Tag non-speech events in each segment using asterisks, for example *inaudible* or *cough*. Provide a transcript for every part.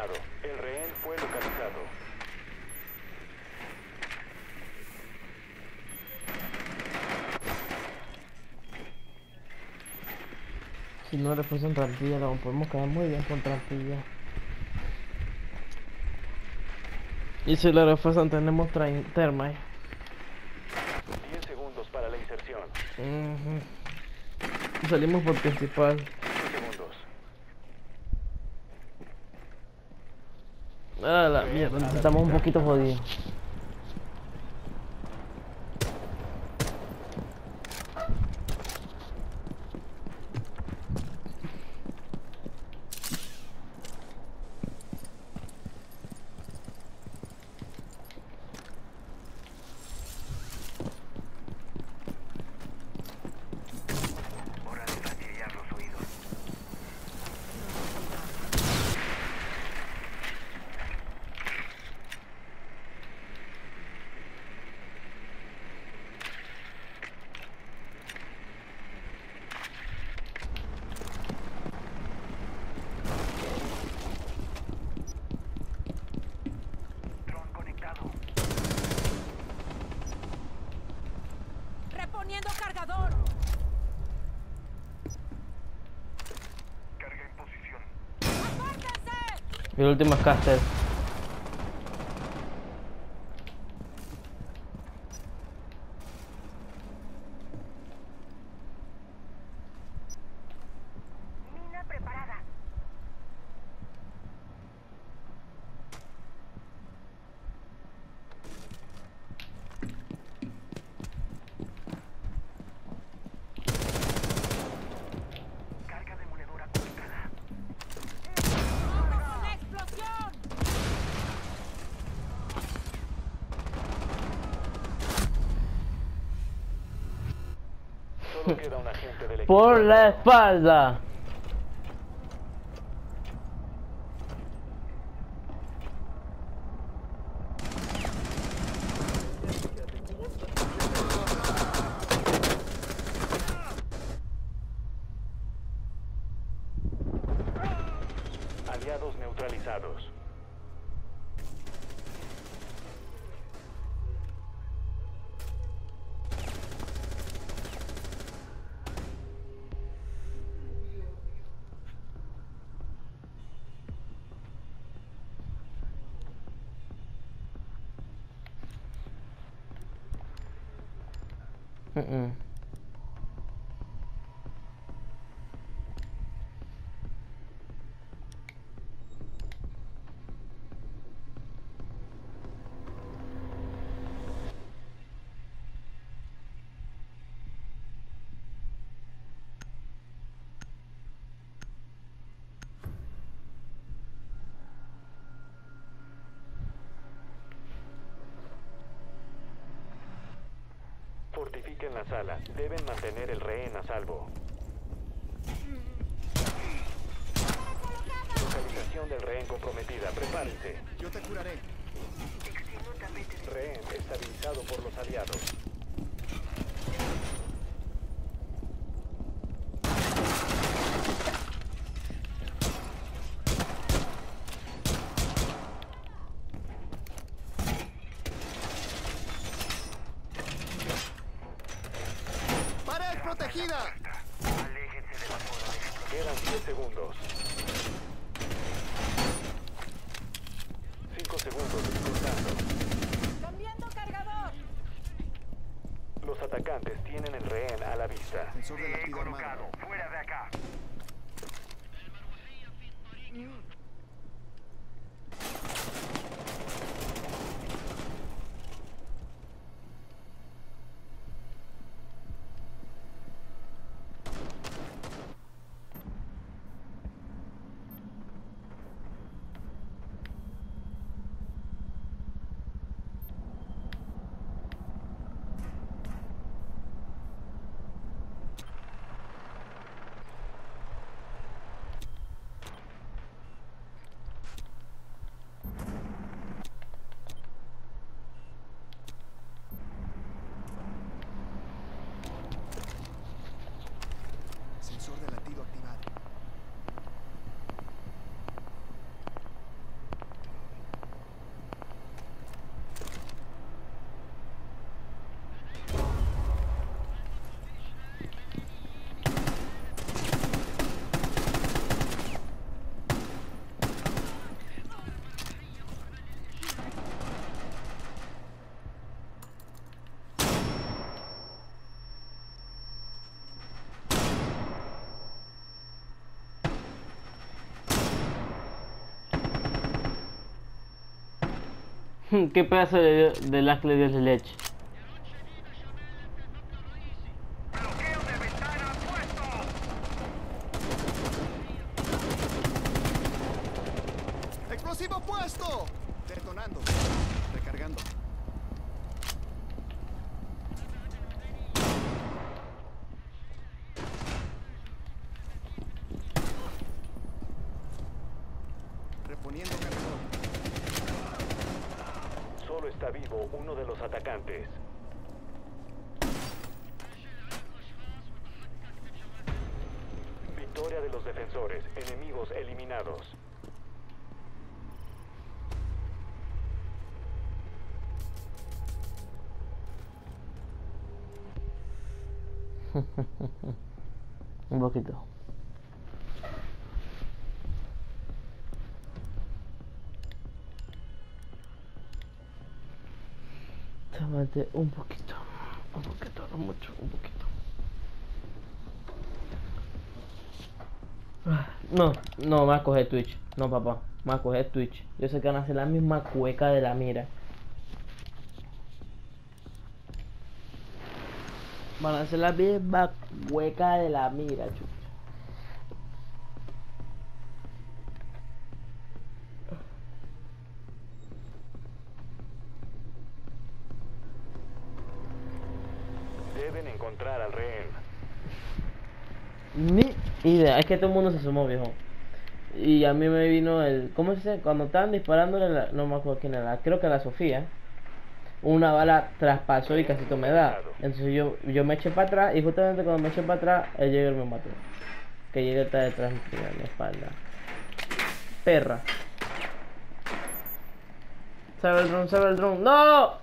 confirmado. El rehén fue localizado. Si no refuerzan trampilla, lo podemos quedar muy bien con trampilla. Y si lo refuerzan tenemos termite. 10 segundos para la inserción. Ujú. Salimos por principal. 5 segundos. Ah, estamos un poquito jodidos. Hora de fastidiar los oídos. Dron conectado. Reponiendo cargador. Carga en posición. ¡Apártense! El último es caster. Mina preparada. Carga demoledora conectada. ¡Una explosión! Solo queda un agente del equipo. *laughs* Por la espalda. 嗯嗯。Fortifiquen la sala. Deben mantener el rehén a salvo. Localización del rehén comprometida. Prepárense. Yo te curaré. Rehén estabilizado por los aliados. ¡Pared protegida! Aléjense de la zona de Quedan 10 segundos. 5 segundos contando. ¡Cambiando cargador! Los atacantes tienen el rehén a la Sensor de la vida armada. Fuera de acá. *laughs* ¿Qué pedazo de, de las le dio leche? ¡Explosivo puesto! Detonando. Recargando. Reponiendo cargador. Solo está vivo uno de los atacantes. Victoria de los defensores. Enemigos eliminados. *laughs* Un poquito. Tómate un poquito. Un poquito, no mucho, un poquito. Ah, No, no, va a coger Twitch. No, papá, va a coger Twitch. Yo sé que van a hacer la misma cueca de la mira. Van a hacer la misma cueca de la mira, chucha. Deben encontrar al rehén. Ni idea, es que todo el mundo se sumó, viejo. Y a mí me vino el. ¿Cómo se dice? Cuando estaban disparándole, la- no me acuerdo quién era, creo que la Sofía. Una bala traspasó y casi me da. Entonces yo, yo me eché para atrás y justamente cuando me eché para atrás, el Jäger me mató. Que Jäger está detrás en mi espalda. Perra. Sabe el dron, sabe el dron. ¡No!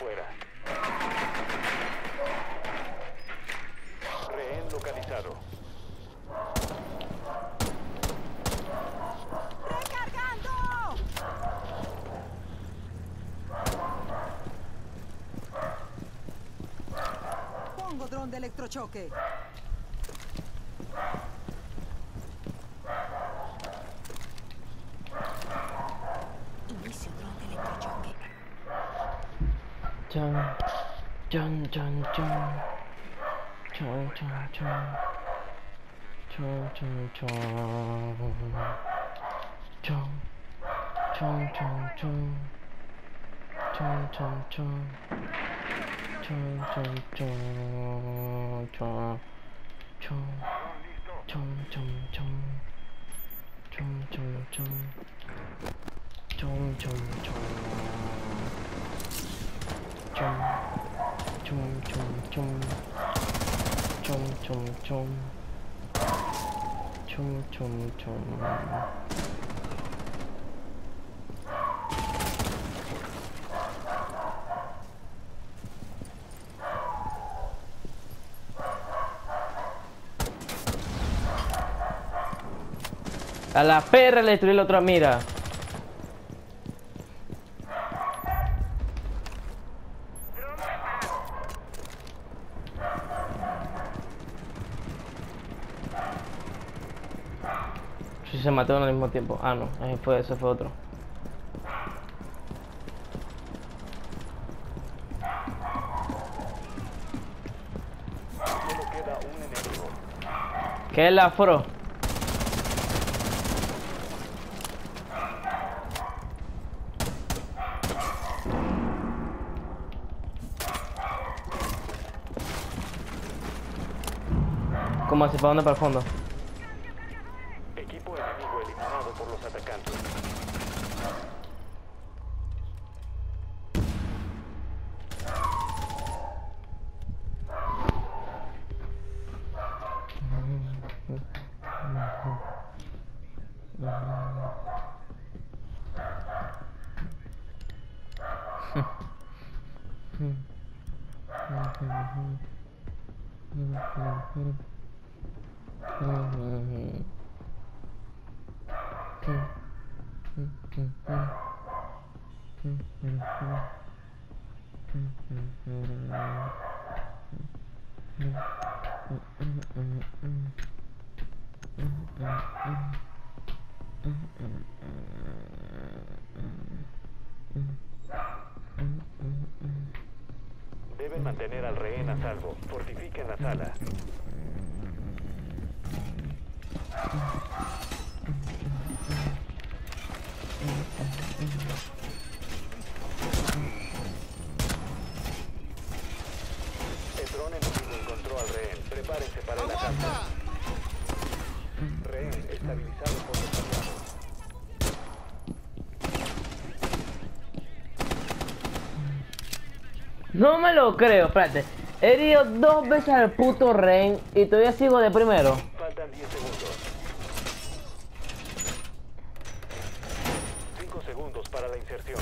Fuera. Rehén localizado. ¡Recargando! Pongo dron de electrochoque. dun dun dun dun. Dun dun dun. Dun dun dun. Dun dun dun dun. Dun dun dun. Dun dun dun dun. Dun chum chum chum chum chum chum chum chum chum chum. Chum, chum, chum. Chum, chum, chum. Chum, chum, chum. A la perra le destruí la otra mira. Se mataron al mismo tiempo. Ah, no, ahí fue, ese fue otro. ¿Qué es la foro? ¿Cómo así? ¿Para dónde? Para el fondo. Mm-hmm. Deben mantener al rehén a salvo. Fortifiquen la sala. El dron enemigo encontró al rehén. Prepárense para el ataque. Rehén estabilizado por los aliados. No me lo creo, espérate. He herido dos veces al puto Ren y todavía sigo de primero. Faltan 10 segundos. 5 segundos para la inserción.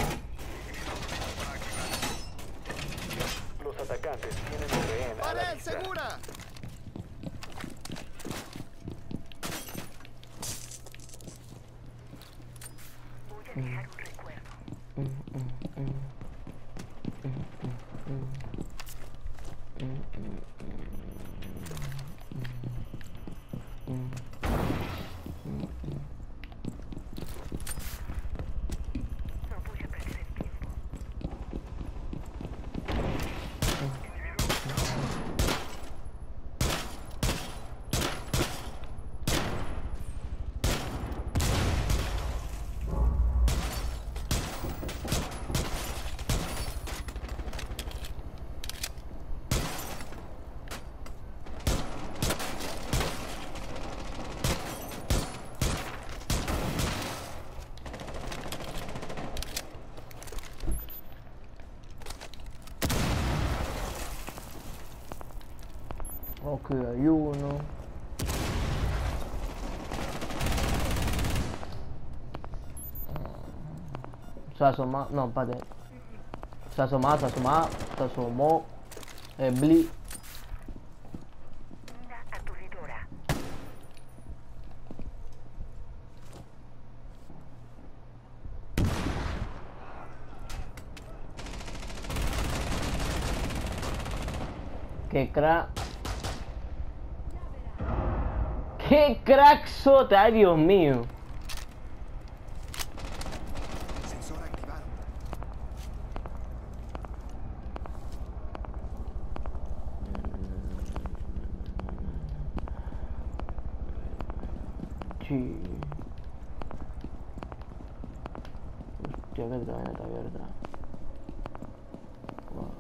Los atacantes tienen el rehén a la ¡Pared vista. segura! Ok, hay uno. Se asoma, no, espérate. Se asoma, se asoma, se asomó. El Bli. Que crack. ¡Qué crack sota! ¡Ay, Dios mío! Sensor activado. Sí. Hostia, abierta. Guau,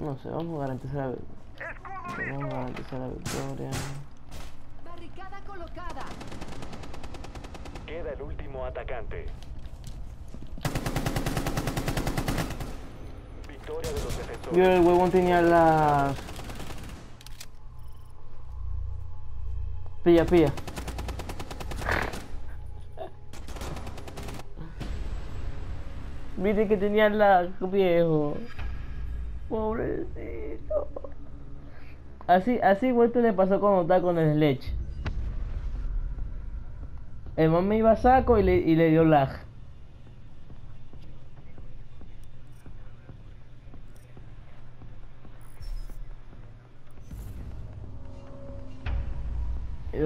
guau. No sé, vamos a garantizar la, ¡Escudo vamos a garantizar la victoria. Barricada colocada. Queda el último atacante. Victoria de los defensores. Yo el huevón tenía las. Pilla, pilla. Viste que tenía lag, viejo. Pobrecito. Así, así vuelto le pasó cuando estaba con el Sledge. El man me iba a saco y le, y le dio lag.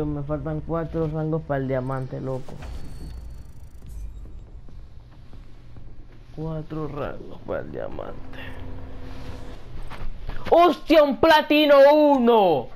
Me faltan cuatro rangos para el diamante, loco. Cuatro rangos para el diamante. ¡Hostia, un platino uno!